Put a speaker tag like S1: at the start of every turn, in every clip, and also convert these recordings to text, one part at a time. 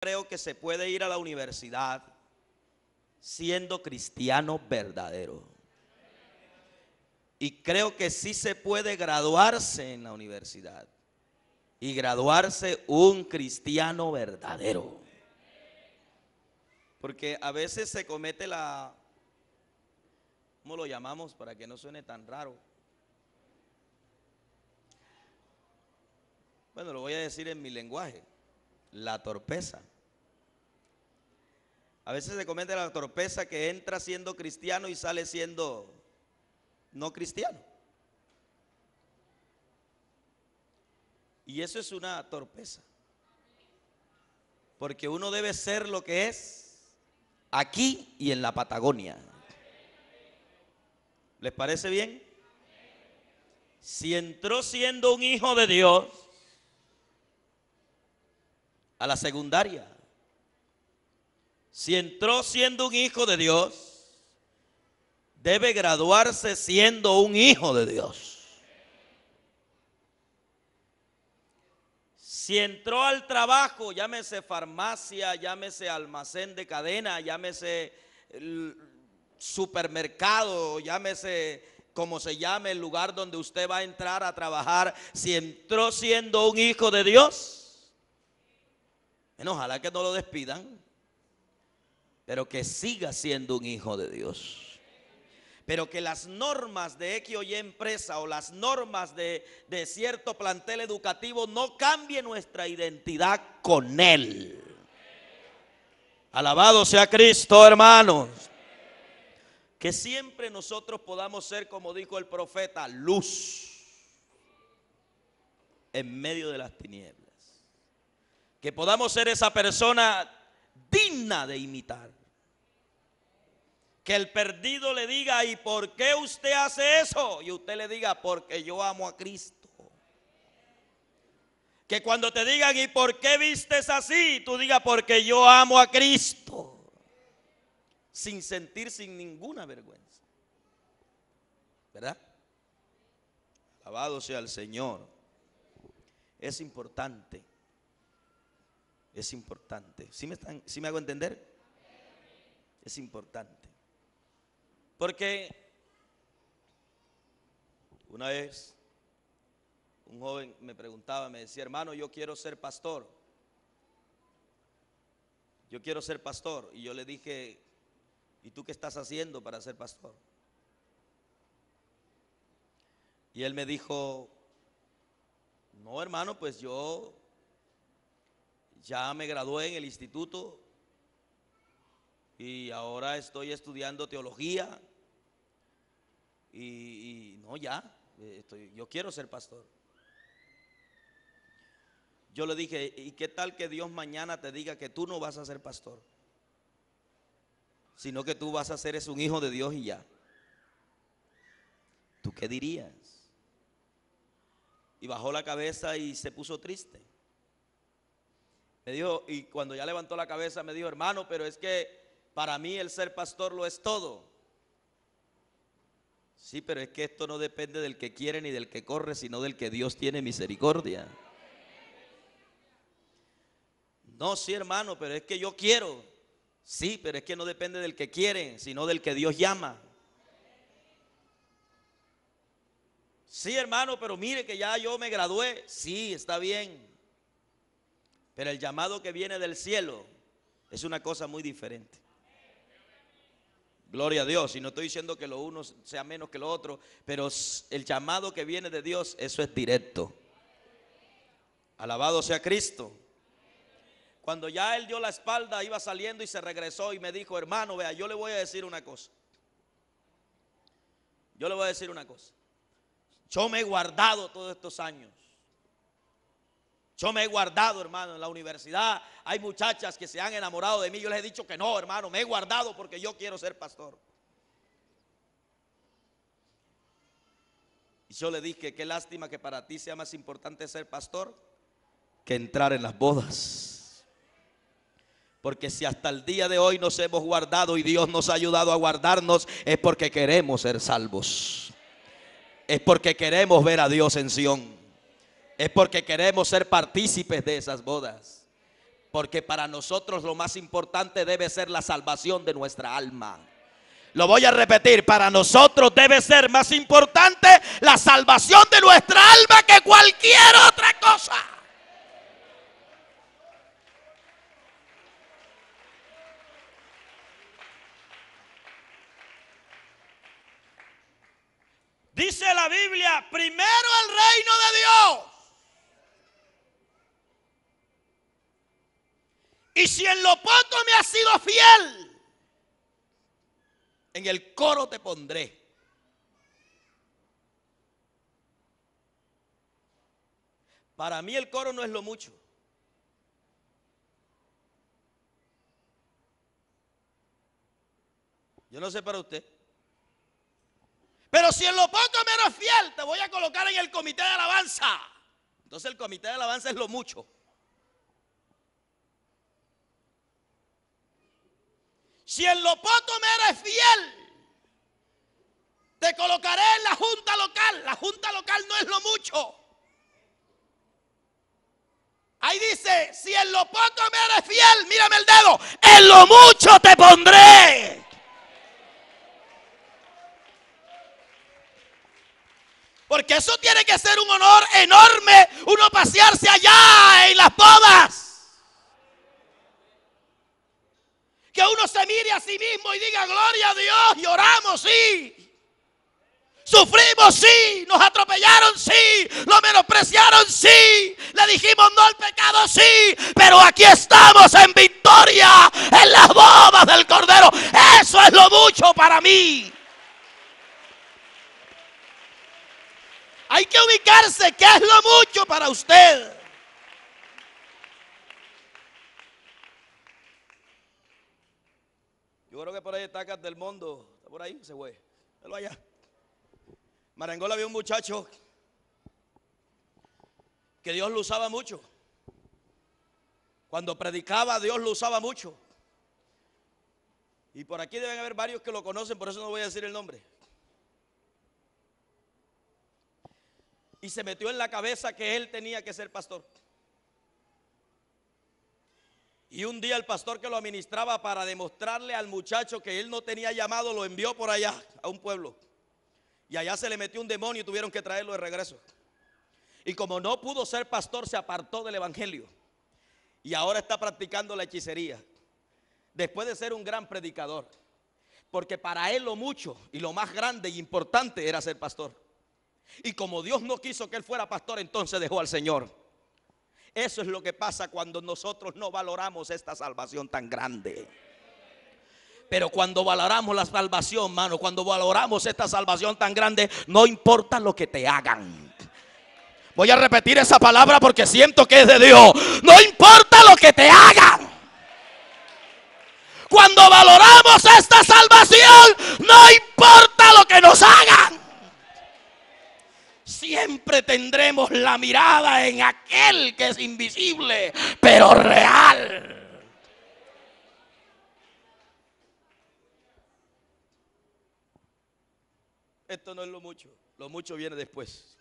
S1: creo que se puede ir a la universidad siendo cristiano verdadero. Y creo que sí se puede graduarse en la universidad y graduarse un cristiano verdadero. Porque a veces se comete la, ¿cómo lo llamamos para que no suene tan raro? Bueno, lo voy a decir en mi lenguaje, la torpeza. A veces se comete la torpeza que entra siendo cristiano y sale siendo no cristiano. Y eso es una torpeza. Porque uno debe ser lo que es aquí y en la Patagonia. ¿Les parece bien? Si entró siendo un hijo de Dios a la secundaria, si entró siendo un hijo de Dios, debe graduarse siendo un hijo de Dios. Si entró al trabajo, llámese farmacia, llámese almacén de cadena, llámese supermercado, llámese como se llame el lugar donde usted va a entrar a trabajar, si entró siendo un hijo de Dios, ojalá que no lo despidan, pero que siga siendo un hijo de Dios pero que las normas de X o Y empresa o las normas de, de cierto plantel educativo no cambien nuestra identidad con Él. Alabado sea Cristo, hermanos. Que siempre nosotros podamos ser, como dijo el profeta, luz en medio de las tinieblas. Que podamos ser esa persona digna de imitar que el perdido le diga, ¿y por qué usted hace eso? Y usted le diga, porque yo amo a Cristo. Que cuando te digan, ¿y por qué vistes así? Tú digas, porque yo amo a Cristo. Sin sentir, sin ninguna vergüenza. ¿Verdad? Alabado sea el Señor. Es importante. Es importante. ¿Sí me, están, ¿Sí me hago entender? Es importante. Porque una vez un joven me preguntaba, me decía, hermano, yo quiero ser pastor. Yo quiero ser pastor. Y yo le dije, ¿y tú qué estás haciendo para ser pastor? Y él me dijo, no hermano, pues yo ya me gradué en el instituto y ahora estoy estudiando teología y, no, ya, eh, estoy, yo quiero ser pastor. Yo le dije, ¿y qué tal que Dios mañana te diga que tú no vas a ser pastor? Sino que tú vas a ser es un hijo de Dios y ya. ¿Tú qué dirías? Y bajó la cabeza y se puso triste. Me dijo, y cuando ya levantó la cabeza me dijo, hermano, pero es que para mí el ser pastor lo es todo. Sí, pero es que esto no depende del que quiere ni del que corre, sino del que Dios tiene misericordia. No, sí, hermano, pero es que yo quiero. Sí, pero es que no depende del que quiere, sino del que Dios llama. Sí, hermano, pero mire que ya yo me gradué. Sí, está bien. Pero el llamado que viene del cielo es una cosa muy diferente. Gloria a Dios. Y no estoy diciendo que lo uno sea menos que lo otro, pero el llamado que viene de Dios, eso es directo. Alabado sea Cristo. Cuando ya él dio la espalda, iba saliendo y se regresó y me dijo, hermano, vea, yo le voy a decir una cosa. Yo le voy a decir una cosa. Yo me he guardado todos estos años. Yo me he guardado, hermano, en la universidad. Hay muchachas que se han enamorado de mí. Yo les he dicho que no, hermano, me he guardado porque yo quiero ser pastor. Y yo le dije, qué lástima que para ti sea más importante ser pastor que entrar en las bodas. Porque si hasta el día de hoy nos hemos guardado y Dios nos ha ayudado a guardarnos, es porque queremos ser salvos. Es porque queremos ver a Dios en Sion es porque queremos ser partícipes de esas bodas. Porque para nosotros lo más importante debe ser la salvación de nuestra alma. Lo voy a repetir, para nosotros debe ser más importante la salvación de nuestra alma que cualquier otra cosa. Dice la Biblia, primero el reino de Dios. Y si en lo poco me has sido fiel, en el coro te pondré. Para mí el coro no es lo mucho. Yo no sé para usted. Pero si en lo poco me eres fiel, te voy a colocar en el comité de alabanza. Entonces el comité de alabanza es lo mucho. Si en lo poco me eres fiel, te colocaré en la junta local. La junta local no es lo mucho. Ahí dice, si en lo poco me eres fiel, mírame el dedo, en lo mucho te pondré. Porque eso tiene que ser un honor enorme, uno pasearse allá en las bodas. Que uno se mire a sí mismo y diga, gloria a Dios, lloramos, sí. Sufrimos, sí. Nos atropellaron, sí. Lo menospreciaron, sí. Le dijimos no al pecado, sí. Pero aquí estamos en victoria, en las bodas del Cordero. Eso es lo mucho para mí. Hay que ubicarse qué es lo mucho para usted. Yo creo que por ahí está del Mundo. Está por ahí, se fue. Velo allá. Marengola había un muchacho que Dios lo usaba mucho. Cuando predicaba, Dios lo usaba mucho. Y por aquí deben haber varios que lo conocen, por eso no voy a decir el nombre. y se metió en la cabeza que él tenía que ser pastor. Y un día el pastor que lo administraba para demostrarle al muchacho que él no tenía llamado, lo envió por allá a un pueblo. Y allá se le metió un demonio y tuvieron que traerlo de regreso. Y como no pudo ser pastor, se apartó del evangelio. Y ahora está practicando la hechicería. Después de ser un gran predicador. Porque para él lo mucho y lo más grande y importante era ser pastor. Y como Dios no quiso que él fuera pastor, entonces dejó al Señor. Eso es lo que pasa cuando nosotros no valoramos esta salvación tan grande. Pero cuando valoramos la salvación, mano, cuando valoramos esta salvación tan grande, no importa lo que te hagan. Voy a repetir esa palabra porque siento que es de Dios. No importa lo que te hagan. Cuando valoramos esta salvación, no importa lo que nos hagan siempre tendremos la mirada en aquel que es invisible, pero real. Esto no es lo mucho, lo mucho viene después.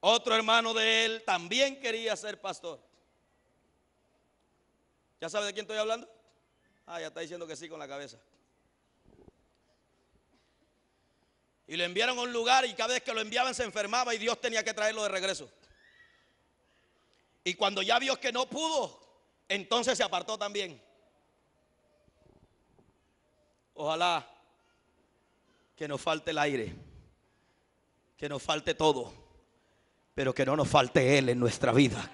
S1: Otro hermano de él también quería ser pastor. ¿Ya sabe de quién estoy hablando? Ah, ya está diciendo que sí con la cabeza. Y lo enviaron a un lugar y cada vez que lo enviaban se enfermaba y Dios tenía que traerlo de regreso. Y cuando ya vio que no pudo, entonces se apartó también. Ojalá que nos falte el aire, que nos falte todo, pero que no nos falte Él en nuestra vida.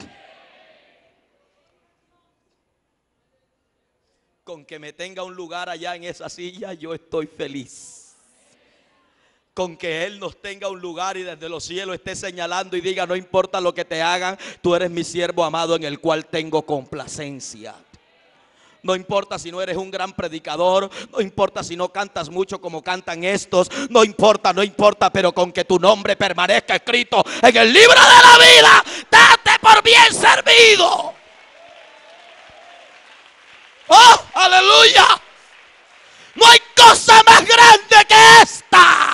S1: Con que me tenga un lugar allá en esa silla, yo estoy feliz con que Él nos tenga un lugar y desde los cielos esté señalando y diga, no importa lo que te hagan, tú eres mi siervo amado en el cual tengo complacencia. No importa si no eres un gran predicador, no importa si no cantas mucho como cantan estos, no importa, no importa, pero con que tu nombre permanezca escrito en el libro de la vida, date por bien servido. Oh, aleluya. No hay cosa más grande que esta.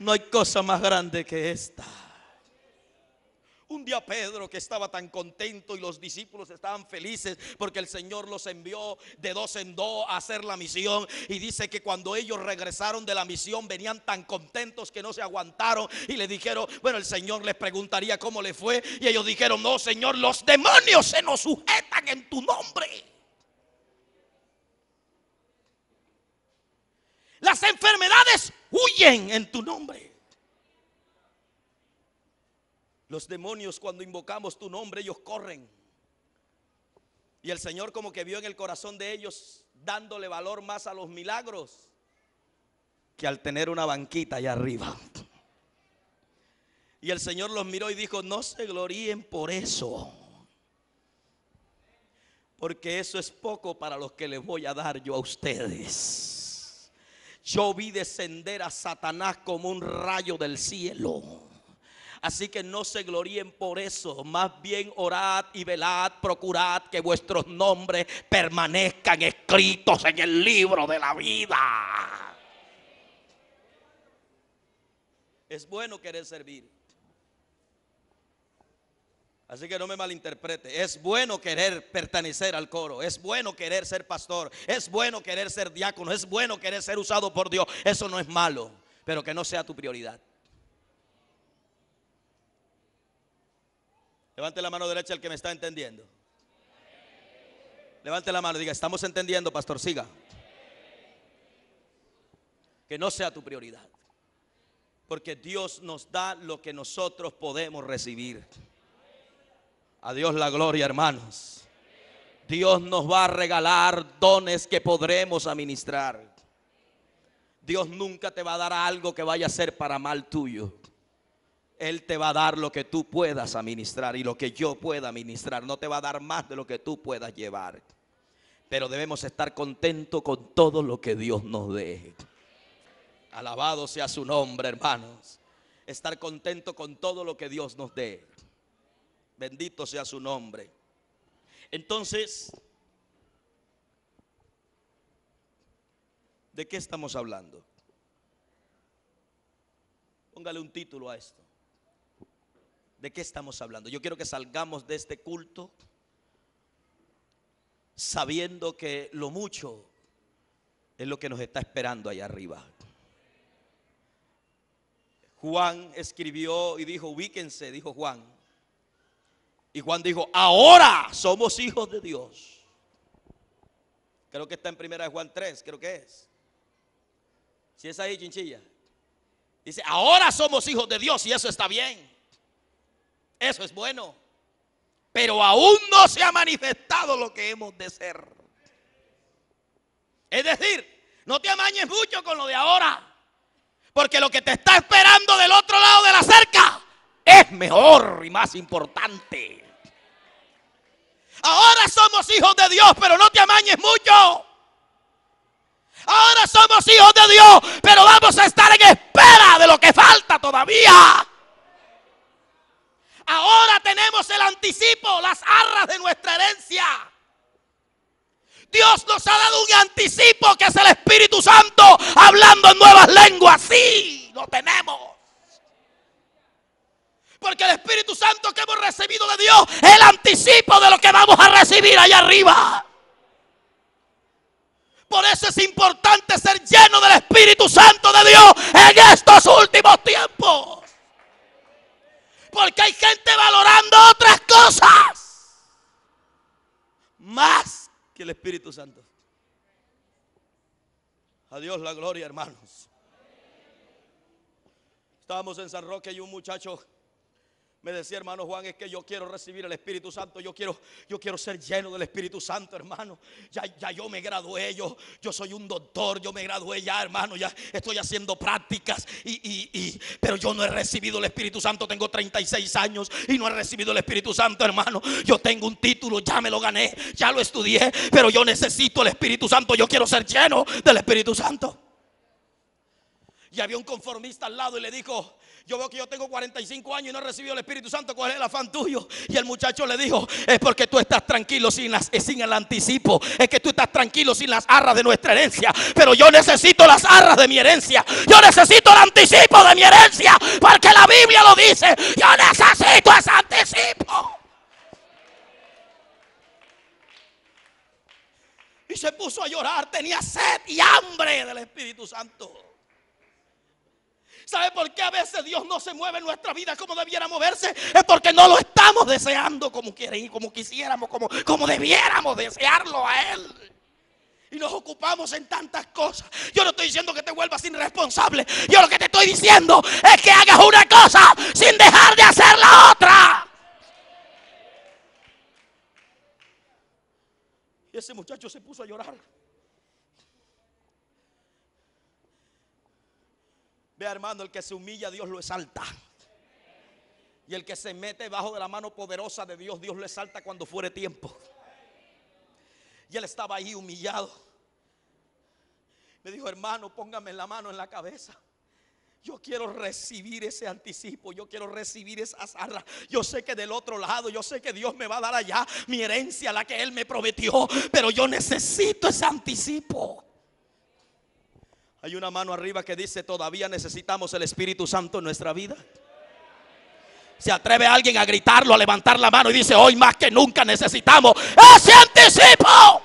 S1: No hay cosa más grande que esta. Un día Pedro que estaba tan contento y los discípulos estaban felices porque el Señor los envió de dos en dos a hacer la misión. Y dice que cuando ellos regresaron de la misión venían tan contentos que no se aguantaron y le dijeron, bueno, el Señor les preguntaría cómo le fue. Y ellos dijeron, no, Señor, los demonios se nos sujetan en tu nombre. Enfermedades huyen en tu nombre. Los demonios cuando invocamos tu nombre, ellos corren. Y el Señor como que vio en el corazón de ellos dándole valor más a los milagros que al tener una banquita allá arriba. Y el Señor los miró y dijo, no se gloríen por eso. Porque eso es poco para los que les voy a dar yo a ustedes. Yo vi descender a Satanás como un rayo del cielo. Así que no se gloríen por eso. Más bien orad y velad, procurad que vuestros nombres permanezcan escritos en el libro de la vida. Es bueno querer servir. Así que no me malinterprete. Es bueno querer pertenecer al coro. Es bueno querer ser pastor. Es bueno querer ser diácono. Es bueno querer ser usado por Dios. Eso no es malo. Pero que no sea tu prioridad. Levante la mano derecha el que me está entendiendo. Levante la mano y diga, estamos entendiendo, pastor, siga. Que no sea tu prioridad. Porque Dios nos da lo que nosotros podemos recibir. A Dios la gloria, hermanos. Dios nos va a regalar dones que podremos administrar. Dios nunca te va a dar algo que vaya a ser para mal tuyo. Él te va a dar lo que tú puedas administrar y lo que yo pueda administrar. No te va a dar más de lo que tú puedas llevar. Pero debemos estar contentos con todo lo que Dios nos dé. Alabado sea su nombre, hermanos. Estar contento con todo lo que Dios nos dé. Bendito sea su nombre. Entonces, ¿de qué estamos hablando? Póngale un título a esto. ¿De qué estamos hablando? Yo quiero que salgamos de este culto sabiendo que lo mucho es lo que nos está esperando allá arriba. Juan escribió y dijo, ubíquense, dijo Juan. Y Juan dijo, ahora somos hijos de Dios. Creo que está en primera de Juan 3, creo que es. Si es ahí, chinchilla. Dice, ahora somos hijos de Dios y eso está bien. Eso es bueno. Pero aún no se ha manifestado lo que hemos de ser. Es decir, no te amañes mucho con lo de ahora. Porque lo que te está esperando del otro lado de la cerca es mejor y más importante. Ahora somos hijos de Dios, pero no te amañes mucho. Ahora somos hijos de Dios, pero vamos a estar en espera de lo que falta todavía. Ahora tenemos el anticipo, las arras de nuestra herencia. Dios nos ha dado un anticipo que es el Espíritu Santo hablando en nuevas lenguas. Sí, lo tenemos. Porque el Espíritu Santo que hemos recibido de Dios es el anticipo de lo que vamos a recibir allá arriba. Por eso es importante ser lleno del Espíritu Santo de Dios en estos últimos tiempos. Porque hay gente valorando otras cosas. Más que el Espíritu Santo. A Dios la gloria, hermanos. Estábamos en San Roque y un muchacho me decía, hermano Juan, es que yo quiero recibir el Espíritu Santo. Yo quiero, yo quiero ser lleno del Espíritu Santo, hermano. Ya, ya yo me gradué, yo, yo soy un doctor, yo me gradué ya, hermano. Ya estoy haciendo prácticas. Y, pero yo no he recibido el Espíritu Santo. Tengo 36 años y no he recibido el Espíritu Santo, hermano. Yo tengo un título, ya me lo gané, ya lo estudié. Pero yo necesito el Espíritu Santo. Yo quiero ser lleno del Espíritu Santo. Y había un conformista al lado y le dijo, yo veo que yo tengo 45 años y no he recibido el Espíritu Santo, ¿cuál es el afán tuyo? Y el muchacho le dijo, es porque tú estás tranquilo sin, las, sin el anticipo, es que tú estás tranquilo sin las arras de nuestra herencia, pero yo necesito las arras de mi herencia, yo necesito el anticipo de mi herencia, porque la Biblia lo dice, yo necesito ese anticipo. Y se puso a llorar, tenía sed y hambre del Espíritu Santo. ¿Sabe por qué a veces Dios no se mueve en nuestra vida como debiera moverse? Es porque no lo estamos deseando como quieren, como quisiéramos, como, como debiéramos desearlo a Él. Y nos ocupamos en tantas cosas. Yo no estoy diciendo que te vuelvas irresponsable. Yo lo que te estoy diciendo es que hagas una cosa sin dejar de hacer la otra. Y ese muchacho se puso a llorar. Vea hermano, el que se humilla, Dios lo exalta. Y el que se mete bajo de la mano poderosa de Dios, Dios lo exalta cuando fuere tiempo. Y él estaba ahí humillado. Me dijo, hermano, póngame la mano en la cabeza. Yo quiero recibir ese anticipo, yo quiero recibir esa zarra. Yo sé que del otro lado, yo sé que Dios me va a dar allá mi herencia, la que Él me prometió, pero yo necesito ese anticipo. Hay una mano arriba que dice, todavía necesitamos el Espíritu Santo en nuestra vida. Se atreve alguien a gritarlo, a levantar la mano y dice, hoy más que nunca necesitamos ese anticipo.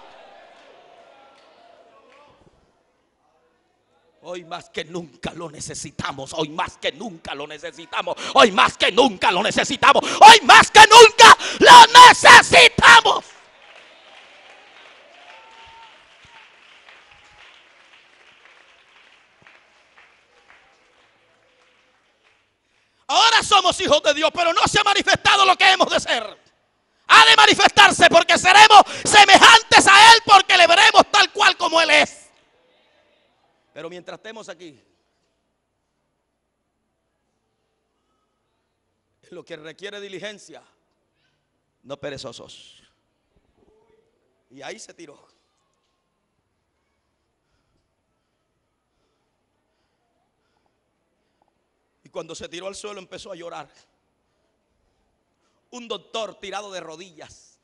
S1: Hoy más que nunca lo necesitamos. Hoy más que nunca lo necesitamos. Hoy más que nunca lo necesitamos. Hoy más que nunca lo necesitamos. Ahora somos hijos de Dios, pero no se ha manifestado lo que hemos de ser. Ha de manifestarse porque seremos semejantes a Él porque le veremos tal cual como Él es. Pero mientras estemos aquí, lo que requiere diligencia, no perezosos. Y ahí se tiró. Cuando se tiró al suelo empezó a llorar. Un doctor tirado de rodillas.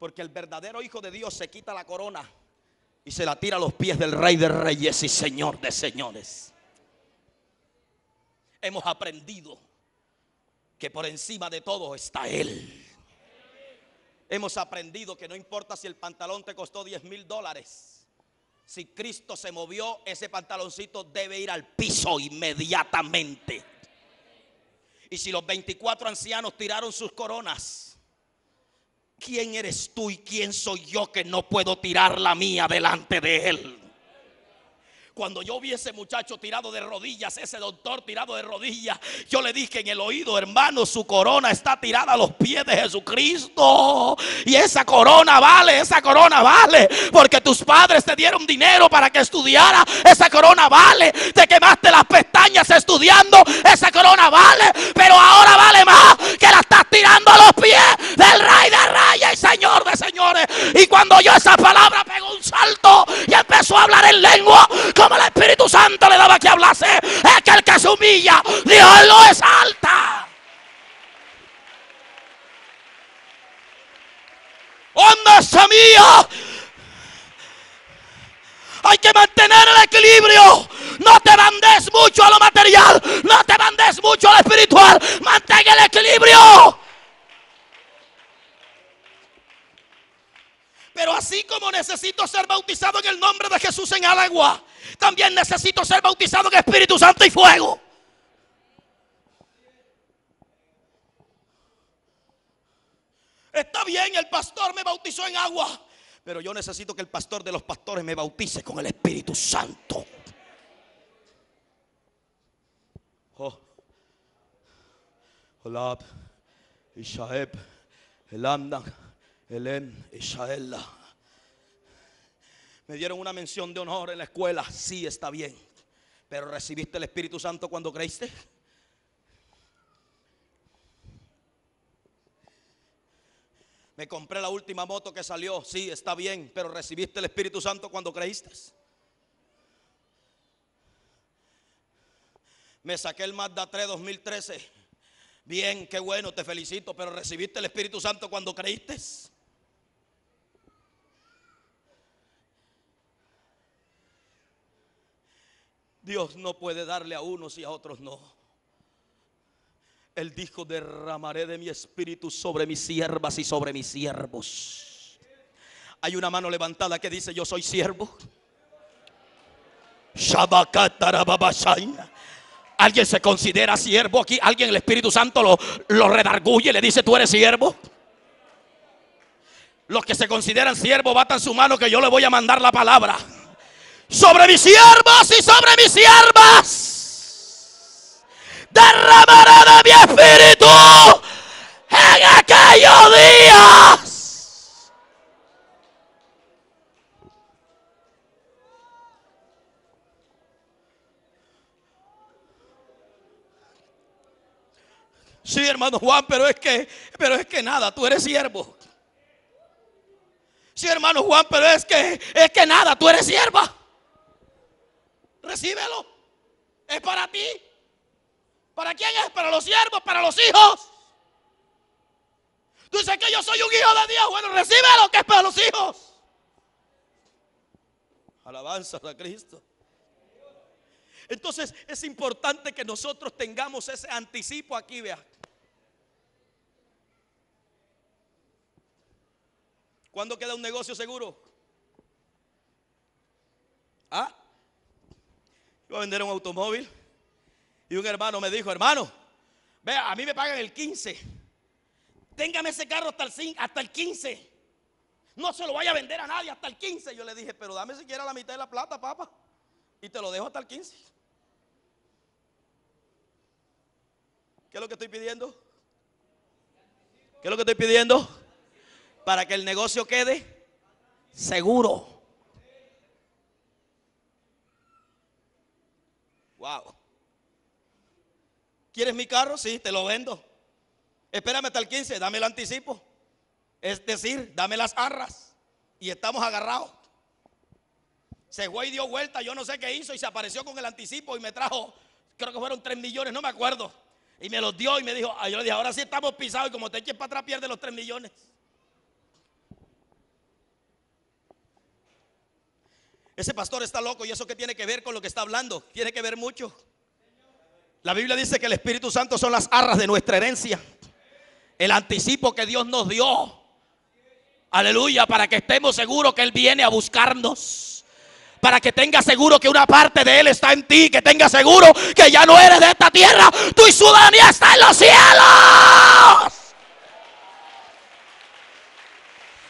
S1: Porque el verdadero Hijo de Dios se quita la corona y se la tira a los pies del Rey de Reyes y Señor de Señores. Hemos aprendido que por encima de todo está Él. Hemos aprendido que no importa si el pantalón te costó 10 mil dólares si Cristo se movió, ese pantaloncito debe ir al piso inmediatamente. Y si los 24 ancianos tiraron sus coronas, ¿quién eres tú y quién soy yo que no puedo tirar la mía delante de él? Cuando yo vi ese muchacho tirado de rodillas, ese doctor tirado de rodillas, yo le dije en el oído, hermano, su corona está tirada a los pies de Jesucristo. Y esa corona vale, esa corona vale. Porque tus padres te dieron dinero para que estudiara. Esa corona vale. Te quemaste las pestañas estudiando. Esa corona vale. Pero ahora vale más que la estás tirando a los pies del Rey de Reyes Señor Señores. Y cuando yo esa palabra pegó un salto y empezó a hablar en lengua el Espíritu Santo le daba que hablase, es que el que se humilla, Dios lo exalta. Onda mía. Hay que mantener el equilibrio. No te mandes mucho a lo material. No te mandes mucho a lo espiritual. Mantén el equilibrio. Pero así como necesito ser bautizado en el nombre de Jesús en el agua, también necesito ser bautizado en Espíritu Santo y fuego. Está bien, el pastor me bautizó en agua, pero yo necesito que el pastor de los pastores me bautice con el Espíritu Santo. Oh. Hola, Ishaeb, Elamdan. Elén Ishaela. Me dieron una mención de honor en la escuela. Sí, está bien. Pero recibiste el Espíritu Santo cuando creíste. Me compré la última moto que salió. Sí, está bien. Pero recibiste el Espíritu Santo cuando creíste. Me saqué el Mazda 3 2013. Bien, qué bueno, te felicito, pero recibiste el Espíritu Santo cuando creíste. Dios no puede darle a unos y a otros no. Él dijo, derramaré de mi espíritu sobre mis siervas y sobre mis siervos. Hay una mano levantada que dice, yo soy siervo. ¿Alguien se considera siervo aquí? ¿Alguien el Espíritu Santo lo, lo redarguye y le dice, tú eres siervo? Los que se consideran siervos batan su mano que yo le voy a mandar la palabra. Sobre mis siervos y sobre mis siervas. Derramaré de mi espíritu en aquellos días. Sí, hermano Juan, pero es que, pero es que nada, tú eres siervo. Sí, hermano Juan, pero es que, es que nada, tú eres sierva. Recíbelo. Es para ti. ¿Para quién es? Para los siervos, para los hijos. Tú dices que yo soy un hijo de Dios. Bueno, recíbelo que es para los hijos. Alabanza a Cristo. Entonces es importante que nosotros tengamos ese anticipo aquí, vea. ¿Cuándo queda un negocio seguro? ¿Ah? Iba a vender un automóvil y un hermano me dijo, hermano, vea, a mí me pagan el 15. Téngame ese carro hasta el, hasta el 15. No se lo vaya a vender a nadie hasta el 15. Yo le dije, pero dame siquiera la mitad de la plata, papá. Y te lo dejo hasta el 15. ¿Qué es lo que estoy pidiendo? ¿Qué es lo que estoy pidiendo? Para que el negocio quede seguro. Wow. ¿Quieres mi carro? Sí, te lo vendo. Espérame hasta el 15, dame el anticipo. Es decir, dame las arras. Y estamos agarrados. Se fue y dio vuelta, yo no sé qué hizo y se apareció con el anticipo y me trajo, creo que fueron 3 millones, no me acuerdo. Y me los dio y me dijo, ah, yo le dije, ahora sí estamos pisados y como te eches para atrás pierde los 3 millones. Ese pastor está loco y eso que tiene que ver con lo que está hablando, tiene que ver mucho. La Biblia dice que el Espíritu Santo son las arras de nuestra herencia. El anticipo que Dios nos dio. Aleluya, para que estemos seguros que Él viene a buscarnos. Para que tenga seguro que una parte de Él está en ti. Que tenga seguro que ya no eres de esta tierra. Tu ciudadanía está en los cielos.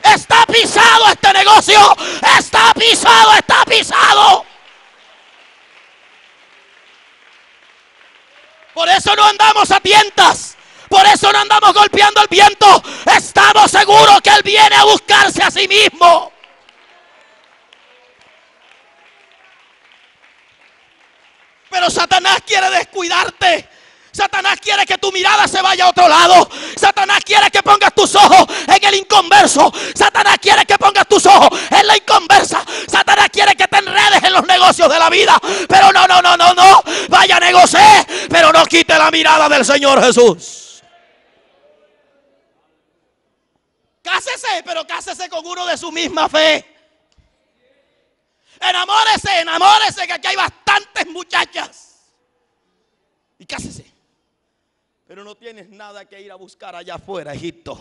S1: Está pisado este negocio. Está pisado, está pisado. Por eso no andamos a tientas. Por eso no andamos golpeando el viento. Estamos seguros que Él viene a buscarse a sí mismo. Pero Satanás quiere descuidarte. Satanás quiere que tu mirada se vaya a otro lado. Satanás quiere que pongas tus ojos en el inconverso. Satanás quiere que pongas tus ojos en la inconversa. Satanás quiere que te enredes en los negocios de la vida. Pero no, no, no, no, no. Vaya a negociar, pero no quite la mirada del Señor Jesús. Cásese, pero cásese con uno de su misma fe. Enamórese, enamórese, que aquí hay bastantes muchachas. Y cásese. Pero no tienes nada que ir a buscar allá afuera, Egipto.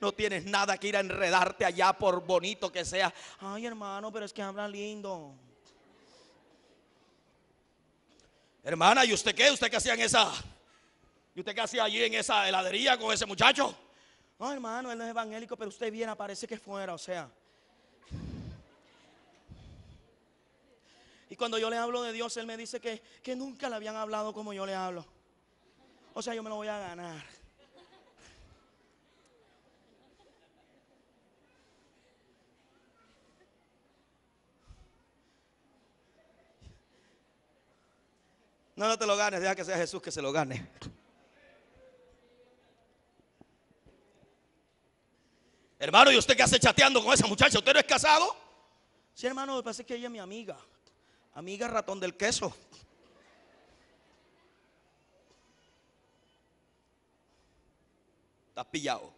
S1: No tienes nada que ir a enredarte allá por bonito que sea. Ay, hermano, pero es que habla lindo. Hermana, ¿y usted qué? ¿Usted qué hacía en esa? ¿Y usted qué hacía allí en esa heladería con ese muchacho? Ay, hermano, él no es evangélico, pero usted viene, parece que fuera, o sea. Y cuando yo le hablo de Dios, él me dice que, que nunca le habían hablado como yo le hablo. O sea, yo me lo voy a ganar. No, no te lo ganes, deja que sea Jesús que se lo gane. Hermano, ¿y usted qué hace chateando con esa muchacha? ¿Usted no es casado? Sí, hermano, me parece que ella es mi amiga. Amiga ratón del queso. Estás pillado.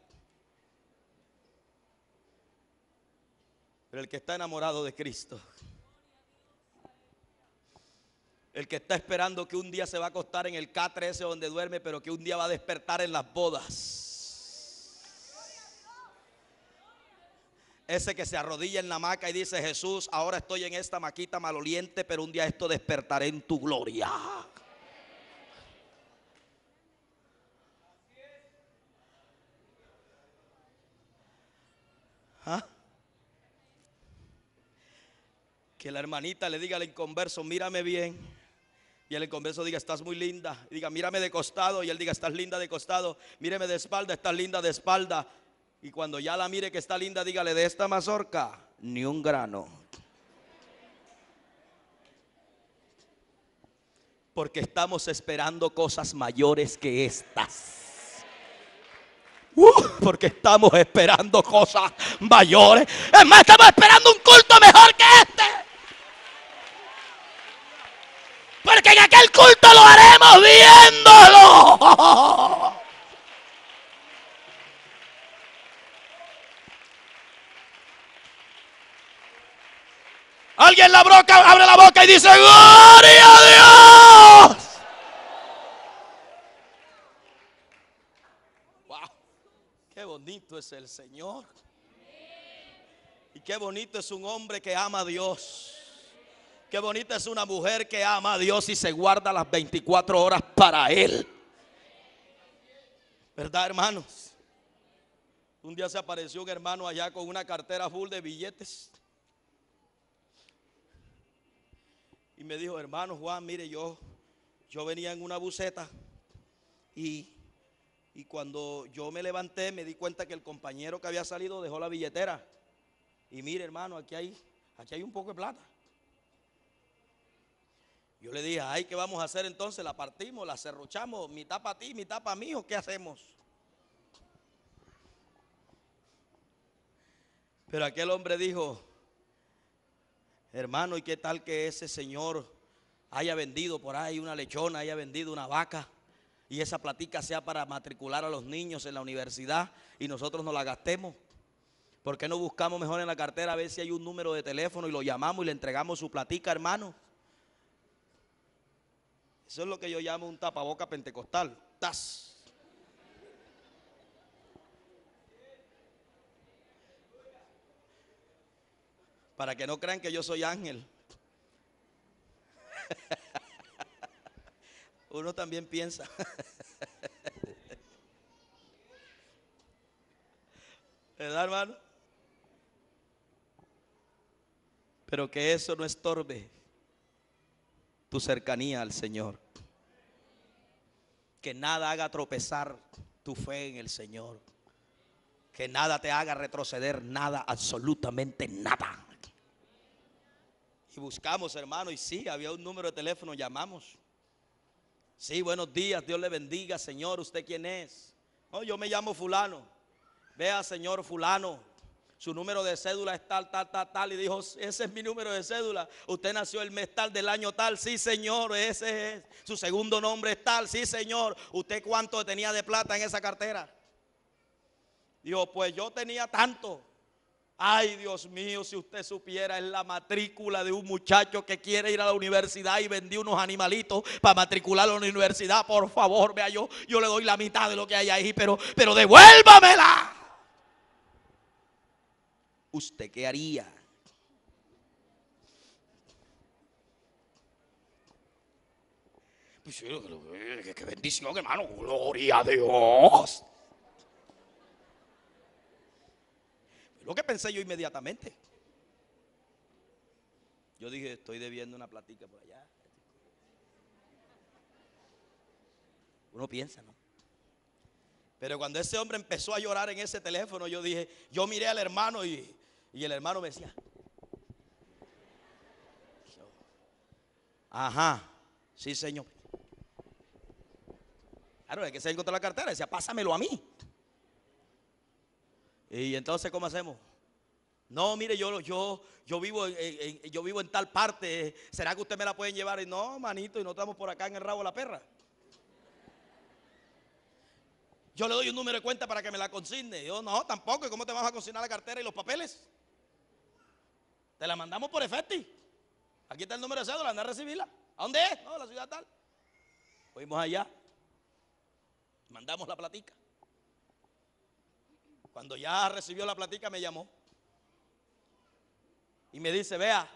S1: Pero el que está enamorado de Cristo, el que está esperando que un día se va a acostar en el catre ese donde duerme, pero que un día va a despertar en las bodas. Ese que se arrodilla en la hamaca y dice, Jesús, ahora estoy en esta maquita maloliente, pero un día esto despertaré en tu gloria. ¿Ah? Que la hermanita le diga al inconverso, mírame bien. Y el inconverso diga, estás muy linda. Y diga, mírame de costado. Y él diga, estás linda de costado. Míreme de espalda, estás linda de espalda. Y cuando ya la mire que está linda, dígale, de esta mazorca, ni un grano. Porque estamos esperando cosas mayores que estas. Uh, porque estamos esperando cosas mayores. Es más, estamos esperando un culto mejor que este. Porque en aquel culto lo haremos viéndolo. Alguien la boca, abre la boca y dice, gloria a Dios. Wow, qué bonito es el Señor. Y qué bonito es un hombre que ama a Dios. Qué bonita es una mujer que ama a Dios y se guarda las 24 horas para Él. ¿Verdad, hermanos? Un día se apareció un hermano allá con una cartera full de billetes. y me dijo, hermano Juan, mire, yo, yo venía en una buceta y, y cuando yo me levanté me di cuenta que el compañero que había salido dejó la billetera. Y mire, hermano, aquí hay, aquí hay un poco de plata. Yo le dije, ay, ¿qué vamos a hacer entonces? La partimos, la cerruchamos, mitad para ti, mitad para mí, ¿o qué hacemos? Pero aquel hombre dijo, Hermano, ¿y qué tal que ese señor haya vendido por ahí una lechona, haya vendido una vaca? Y esa platica sea para matricular a los niños en la universidad y nosotros no la gastemos. ¿Por qué no buscamos mejor en la cartera a ver si hay un número de teléfono y lo llamamos y le entregamos su platica, hermano? Eso es lo que yo llamo un tapaboca pentecostal. ¡Tas! para que no crean que yo soy ángel. Uno también piensa. ¿Verdad, hermano? Pero que eso no estorbe tu cercanía al Señor. Que nada haga tropezar tu fe en el Señor. Que nada te haga retroceder, nada, absolutamente nada buscamos, hermano, y sí, había un número de teléfono, llamamos. Sí, buenos días, Dios le bendiga, Señor, ¿usted quién es? No, yo me llamo fulano. Vea, Señor fulano, su número de cédula es tal, tal, tal, tal. Y dijo, ese es mi número de cédula. Usted nació el mes tal del año tal. Sí, Señor, ese es. Su segundo nombre es tal. Sí, Señor. ¿Usted cuánto tenía de plata en esa cartera? Dijo, pues yo tenía tanto. Ay, Dios mío, si usted supiera, es la matrícula de un muchacho que quiere ir a la universidad y vendió unos animalitos para matricularlo a la universidad. Por favor, vea yo, yo le doy la mitad de lo que hay ahí, pero, pero devuélvamela. ¿Usted qué haría? Pues, qué bendición, hermano. Gloria a Dios. Lo que pensé yo inmediatamente. Yo dije, estoy debiendo una platica por allá. Uno piensa, ¿no? Pero cuando ese hombre empezó a llorar en ese teléfono, yo dije, yo miré al hermano y, el hermano me decía, ajá, sí señor. Claro, es que se encontró la cartera, decía, pásamelo a mí. Y entonces, ¿cómo hacemos? No, mire, yo, yo, yo, vivo en, yo vivo en tal parte. ¿Será que usted me la pueden llevar? Y no, manito, y no estamos por acá en el rabo de la perra. Yo le doy un número de cuenta para que me la consigne. Yo no, tampoco. ¿Y cómo te vas a consignar la cartera y los papeles? Te la mandamos por efecti. Aquí está el número de cédula, anda a recibirla. ¿A dónde es? No, la ciudad tal. Fuimos allá. Mandamos la platica. Cuando ya recibió la platica me llamó. Y me dice, vea,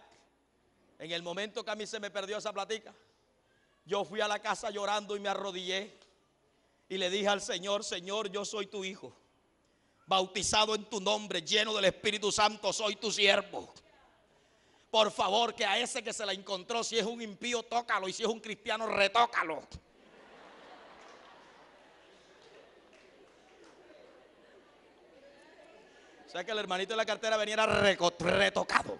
S1: en el momento que a mí se me perdió esa platica, yo fui a la casa llorando y me arrodillé y le dije al Señor, Señor, yo soy tu hijo, bautizado en tu nombre, lleno del Espíritu Santo, soy tu siervo. Por favor, que a ese que se la encontró, si es un impío, tócalo, y si es un cristiano, retócalo. Sea que el hermanito de la cartera venía retocado.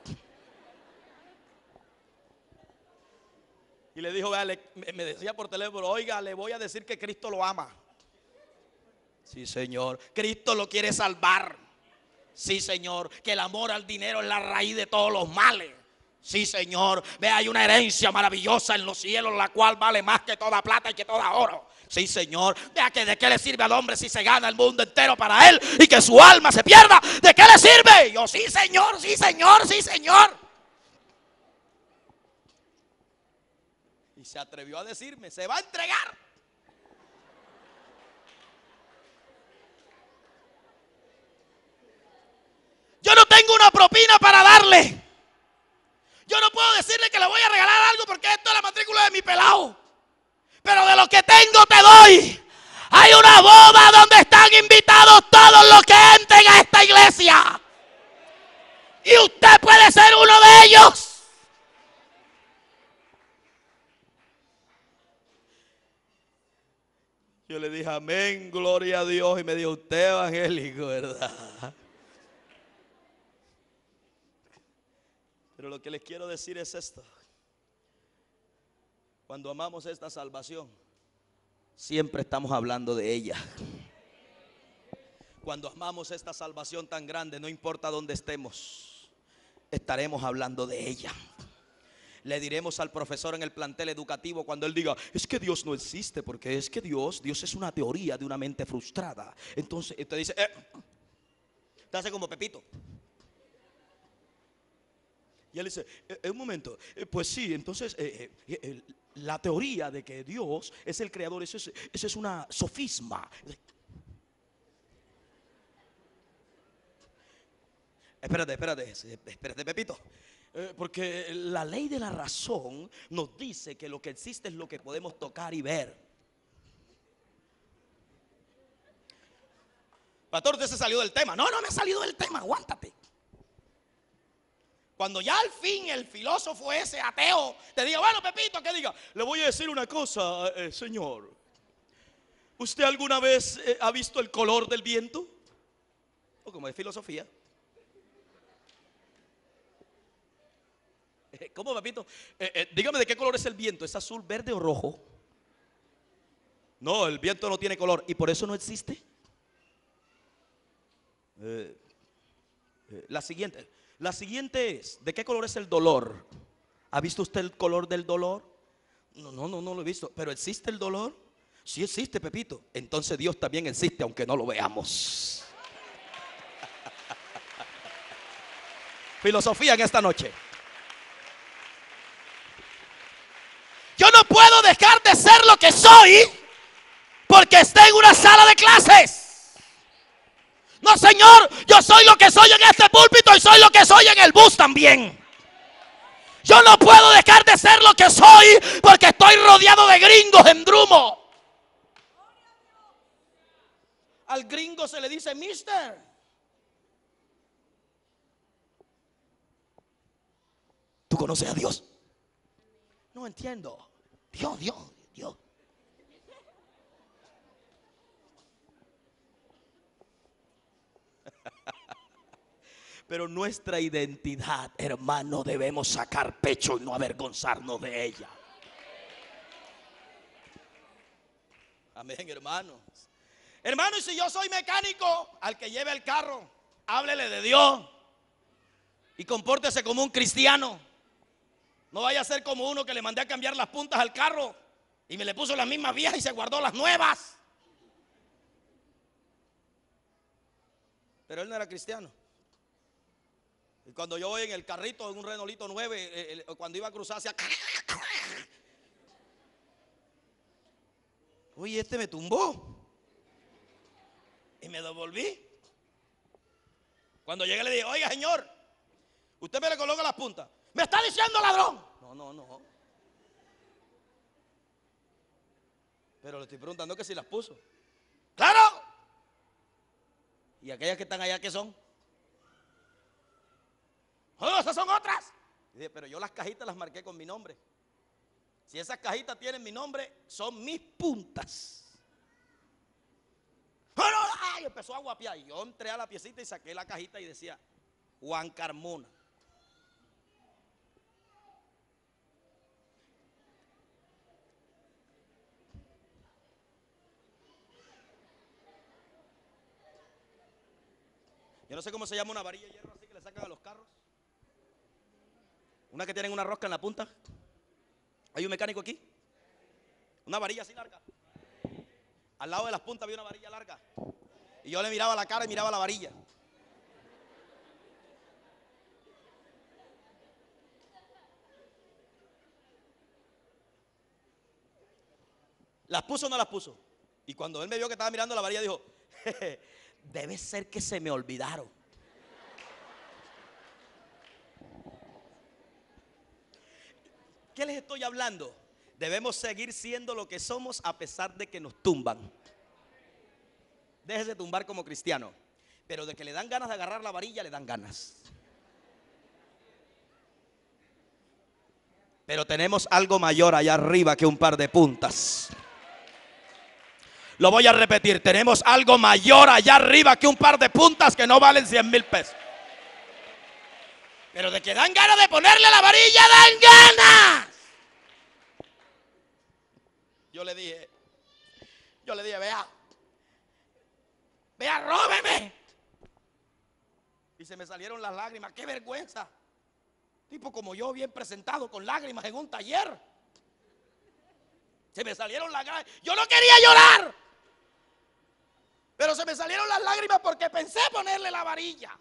S1: Y le dijo, vea, me decía por teléfono, oiga, le voy a decir que Cristo lo ama. Sí, Señor. Cristo lo quiere salvar. Sí, Señor. Que el amor al dinero es la raíz de todos los males. Sí, Señor. Vea, hay una herencia maravillosa en los cielos, la cual vale más que toda plata y que toda oro. Sí, Señor. Vea que de qué le sirve al hombre si se gana el mundo entero para él y que su alma se pierda. ¿De qué le sirve? Yo, sí, Señor, sí, Señor, sí, Señor. Y se atrevió a decirme, se va a entregar. Yo no tengo una propina para darle. Yo no puedo decirle que le voy a regalar algo porque esto es la matrícula de mi pelado. Pero de lo que tengo te doy. Hay una boda donde están invitados todos los que entren a esta iglesia. Y usted puede ser uno de ellos. Yo le dije, amén, gloria a Dios. Y me dijo, usted evangélico, ¿verdad? Lo que les quiero decir es esto. Cuando amamos esta salvación, siempre estamos hablando de ella. Cuando amamos esta salvación tan grande, no importa dónde estemos, estaremos hablando de ella le diremos al profesor en el plantel educativo cuando él diga, es que Dios no existe, porque es que Dios, Dios es una teoría de una mente frustrada. Entonces, usted dice, eh, te hace como Pepito. Y él dice, eh, un momento, eh, pues sí, entonces eh, la teoría de que Dios es el creador, eso es, una sofisma. Espérate, espérate, espérate, Pepito. Eh, porque la ley de la razón nos dice que lo que existe es lo que podemos tocar y ver. Pastor, usted se salió del tema. No, no me ha salido del tema, aguántate. Cuando ya al fin el filósofo ese ateo te diga, bueno, Pepito, que diga, le voy a decir una cosa, eh, señor. ¿Usted alguna vez eh, ha visto el color del viento? O como es filosofía. ¿Cómo? Eh, eh, dígame de qué color es el viento. ¿Es azul, verde o rojo? No, el viento no tiene color. ¿Y por eso no existe? La siguiente. La siguiente es, ¿de qué color es el dolor? ¿Ha visto usted el color del dolor? No, no, no, no lo he visto. ¿Pero existe el dolor? Sí existe, Pepito. Entonces Dios también existe, aunque no lo veamos. Filosofía en esta noche. Yo no puedo dejar de ser lo que soy porque esté en una sala de clases. No, Señor, yo soy lo que soy en este púlpito y soy lo que soy en el bus también. Yo no puedo dejar de ser lo que soy porque estoy rodeado de gringos en Drumo. Al gringo se le dice mister. ¿Tú conoces a Dios? No entiendo. Dios, Dios, Dios. Pero nuestra identidad, hermano, debemos sacar pecho y no avergonzarnos de ella. Amén, hermanos. Hermano, y si yo soy mecánico, al que lleve el carro, háblele de Dios y compórtese como un cristiano. No vaya a ser como uno que le mandé a cambiar las puntas al carro y me le puso las mismas viejas y se guardó las nuevas. Pero él no era cristiano. Y cuando yo voy en el carrito, en un Renolito 9, eh, eh, cuando iba a cruzar, hacía... Oye, este me tumbó. Y me devolví. Cuando llegué le dije, oiga señor, usted me le coloca las puntas. Me está diciendo ladrón. No, no, no. Pero le estoy preguntando que si las puso. ¡Claro! ¿Y aquellas que están allá qué son? Oh, esas son otras. Dije, pero yo las cajitas las marqué con mi nombre. Si esas cajitas tienen mi nombre, son mis puntas. Oh, ay, empezó a guapiar. Y yo entré a la piecita y saqué la cajita y decía Juan Carmona. Yo no sé cómo se llama una varilla de hierro así que le sacan a los carros. Una que tienen una rosca en la punta. ¿Hay un mecánico aquí? Una varilla así larga. Al lado de las puntas había una varilla larga. Y yo le miraba la cara y miraba la varilla. ¿Las puso o no las puso? Y cuando él me vio que estaba mirando la varilla, dijo, debe ser que se me olvidaron. ¿Qué les estoy hablando? Debemos seguir siendo lo que somos a pesar de que nos tumban. Déjese tumbar como cristiano. Pero de que le dan ganas de agarrar la varilla, le dan ganas. Pero tenemos algo mayor allá arriba que un par de puntas. Lo voy a repetir, tenemos algo mayor allá arriba que un par de puntas que no valen 100 mil pesos. Pero de que dan ganas de ponerle la varilla, dan ganas. Yo le dije, yo le dije, vea, vea, róbeme. Y se me salieron las lágrimas, qué vergüenza. Tipo como yo, bien presentado, con lágrimas en un taller. Se me salieron las lágrimas. Yo no quería llorar. Pero se me salieron las lágrimas porque pensé ponerle la varilla.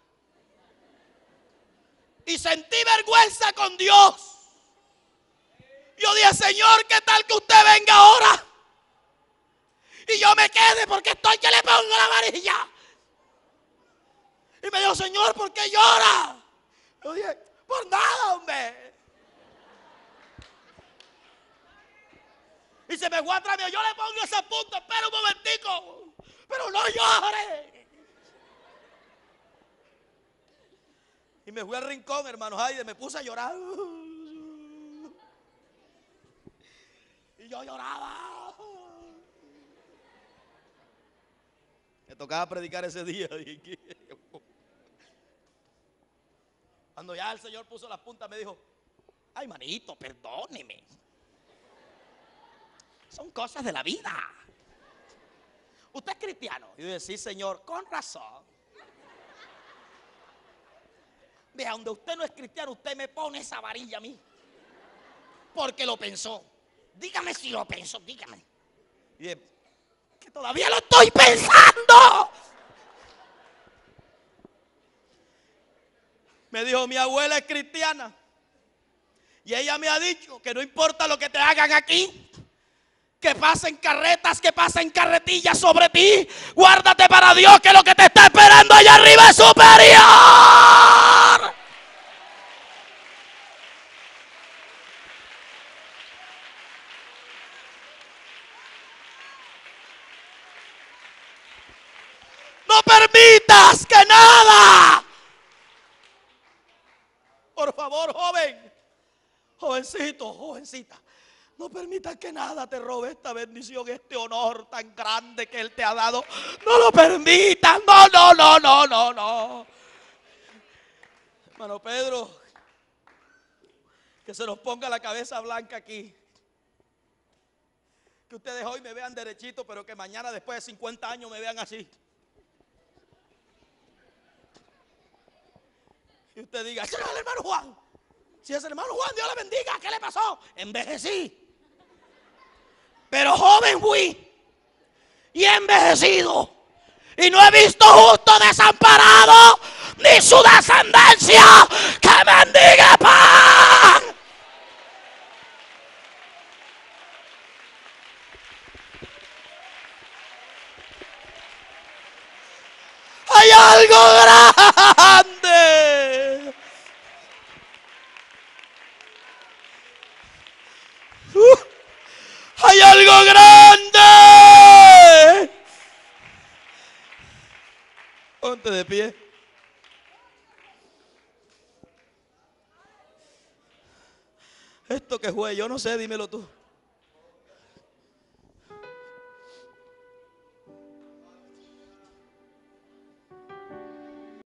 S1: Y sentí vergüenza con Dios. Yo dije, Señor, ¿qué tal que usted venga ahora? Y yo me quede porque estoy que le pongo la varilla. Y me dijo, Señor, ¿por qué llora? Yo dije, por nada, hombre. Y se me fue atrás yo le pongo ese punto, espera un momentico pero no llore. Y me fui al rincón, hermano Jaide, me puse a llorar. Y yo lloraba. Me tocaba predicar ese día. Cuando ya el Señor puso las puntas, me dijo, ay manito, perdóneme. Son cosas de la vida. ¿Usted es cristiano? Y yo dije, sí, señor, con razón. Vea, donde usted no es cristiano, usted me pone esa varilla a mí. Porque lo pensó. Dígame si lo pensó, dígame. Y dije, que todavía lo estoy pensando. Me dijo, mi abuela es cristiana. Y ella me ha dicho que no importa lo que te hagan aquí, que pasen carretas, que pasen carretillas sobre ti. Guárdate para Dios que lo que te está esperando allá arriba es superior. No permitas que nada. Por favor, joven, jovencito, jovencita no permitas que nada te robe esta bendición, este honor tan grande que Él te ha dado. No lo permitas. No, no, no, no, no, no. Hermano Pedro, que se nos ponga la cabeza blanca aquí. Que ustedes hoy me vean derechito, pero que mañana después de 50 años me vean así. Y usted diga, ese es el hermano Juan. Si es el hermano Juan, Dios le bendiga. ¿Qué le pasó? Envejecí. Pero joven fui y envejecido. Y no he visto justo desamparado, ni su descendencia que mendigue pan. Hay algo grande. Uh, hay algo grande. Ponte de pie. Esto que fue, yo no sé, dímelo tú.